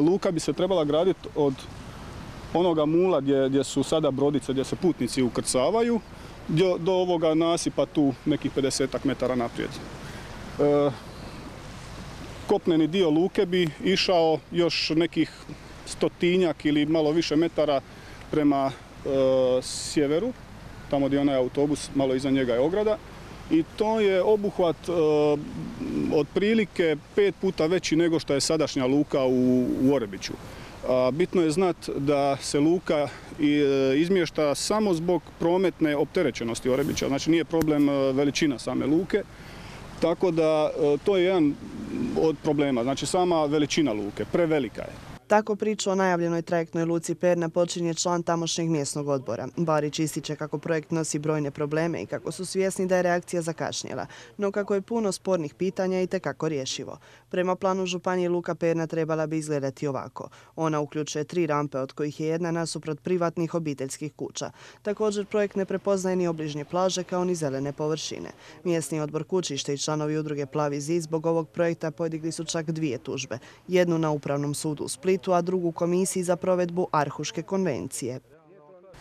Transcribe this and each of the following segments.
Luka bi se trebala graditi od onoga mula gdje, gdje su sada brodice, gdje se putnici ukrcavaju, do, do ovoga nasipa tu nekih 50 metara naprijed. E, kopneni dio luke bi išao još nekih stotinjak ili malo više metara prema e, sjeveru, tamo gdje je onaj autobus, malo iza njega je ograda. I to je obuhvat e, otprilike pet puta veći nego što je sadašnja luka u, Orebiću. Bitno je znati da se luka e, izmješta samo zbog prometne opterećenosti Orebića, znači nije problem e, veličina same luke, tako da e, to je jedan od problema, znači sama veličina luke, prevelika je. Tako priču o najavljenoj trajektnoj luci Perna počinje član tamošnjeg mjesnog odbora. Barić ističe kako projekt nosi brojne probleme i kako su svjesni da je reakcija zakašnjela, no kako je puno spornih pitanja i tekako rješivo. Prema planu Županije Luka Perna trebala bi izgledati ovako. Ona uključuje tri rampe od kojih je jedna nasuprot privatnih obiteljskih kuća. Također projekt ne prepoznaje ni obližnje plaže kao ni zelene površine. Mjesni odbor kućište i članovi udruge Plavi zid zbog ovog projekta podigli su čak dvije tužbe. Jednu na Upravnom sudu u Splitu a drugu komisiji za provedbu Arhuške konvencije.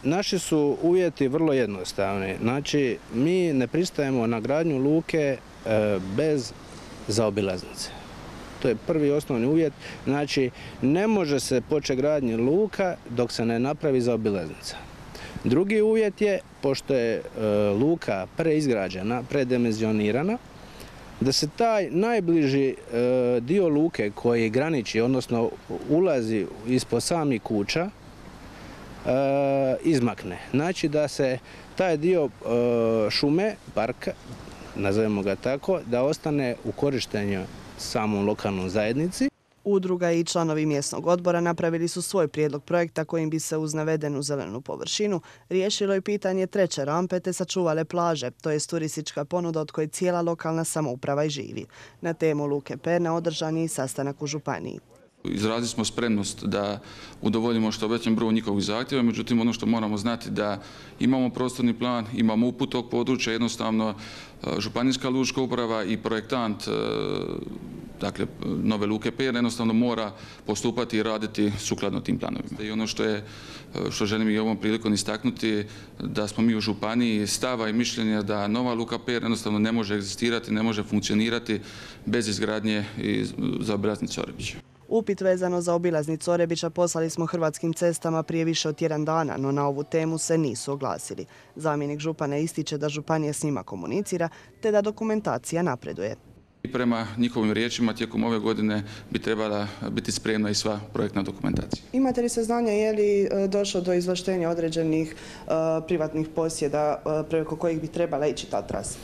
Naši su uvjeti vrlo jednostavni. Znači, mi ne pristajemo na gradnju luke e, bez zaobilaznice. To je prvi osnovni uvjet. Znači, ne može se početi gradnje luka dok se ne napravi zaobilaznica. Drugi uvjet je, pošto je e, luka preizgrađena, predimenzionirana, da se taj najbliži e, dio luke koji graniči, odnosno ulazi ispod samih kuća, e, izmakne. Znači da se taj dio e, šume, parka, nazovemo ga tako, da ostane u korištenju samom lokalnom zajednici. Udruga i članovi mjesnog odbora napravili su svoj prijedlog projekta kojim bi se uz navedenu zelenu površinu riješilo i pitanje treće rampe te sačuvale plaže, to je turistička ponuda od koje cijela lokalna samouprava i živi. Na temu Luke Perna održan je i sastanak u Županiji. Izrazili smo spremnost da udovoljimo što većem broju njihovih zahtjeva, međutim ono što moramo znati da imamo prostorni plan, imamo uput tog područja, jednostavno e, Županijska lučka uprava i projektant e, dakle nove luke PR jednostavno mora postupati i raditi sukladno tim planovima. I ono što je što želim i ovom prilikom istaknuti da smo mi u županiji stava i mišljenja da nova luka PR jednostavno ne može egzistirati, ne može funkcionirati bez izgradnje i za obilaznicu Orebića. Upit vezano za obilaznicu Orebića poslali smo Hrvatskim cestama prije više od tjedan dana, no na ovu temu se nisu oglasili. Zamjenik župana ističe da županija s njima komunicira te da dokumentacija napreduje. I prema njihovim riječima tijekom ove godine bi trebala biti spremna i sva projektna dokumentacija. Imate li saznanja je li e, došlo do izvlaštenja određenih e, privatnih posjeda e, preko kojih bi trebala ići ta trasa?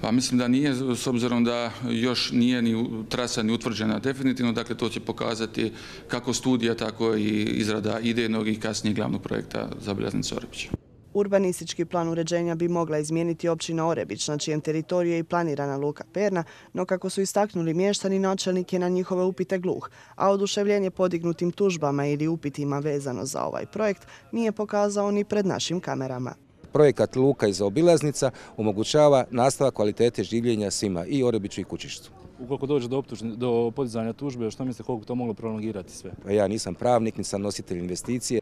Pa mislim da nije, s obzirom da još nije ni trasa ni utvrđena definitivno, dakle to će pokazati kako studija, tako i izrada idejnog i kasnije glavnog projekta za obilaznicu Orebića. Urbanistički plan uređenja bi mogla izmijeniti općina Orebić, na čijem teritoriju je i planirana Luka Perna, no kako su istaknuli mještani, načelnik je na njihove upite gluh, a oduševljenje podignutim tužbama ili upitima vezano za ovaj projekt nije pokazao ni pred našim kamerama. Projekat Luka iz obilaznica omogućava nastavak kvalitete življenja svima i Orebiću i Kućištu. Ukoliko dođe do, do podizanja tužbe, što mislite koliko to moglo prolongirati sve? Pa ja nisam pravnik, nisam nositelj investicije.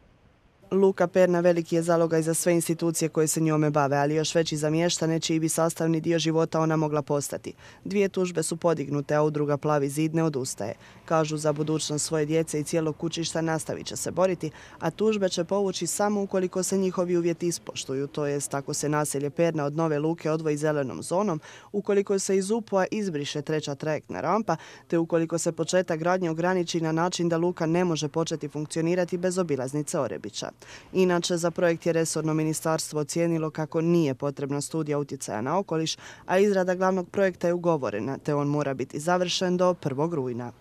Luka Perna veliki je zalogaj za sve institucije koje se njome bave, ali još veći za mještane čiji bi sastavni dio života ona mogla postati. Dvije tužbe su podignute, a udruga Plavi zid ne odustaje. Kažu za budućnost svoje djece i cijelog kućišta nastavit će se boriti, a tužbe će povući samo ukoliko se njihovi uvjeti ispoštuju, to jest tako se naselje Perna od nove luke odvoji zelenom zonom, ukoliko se iz UPO-a izbriše treća trajektna rampa, te ukoliko se početak gradnje ograniči na način da luka ne može početi funkcionirati bez obilaznice Orebića. Inače, za projekt je resorno ministarstvo ocijenilo kako nije potrebna studija utjecaja na okoliš, a izrada glavnog projekta je ugovorena, te on mora biti završen do 1. rujna.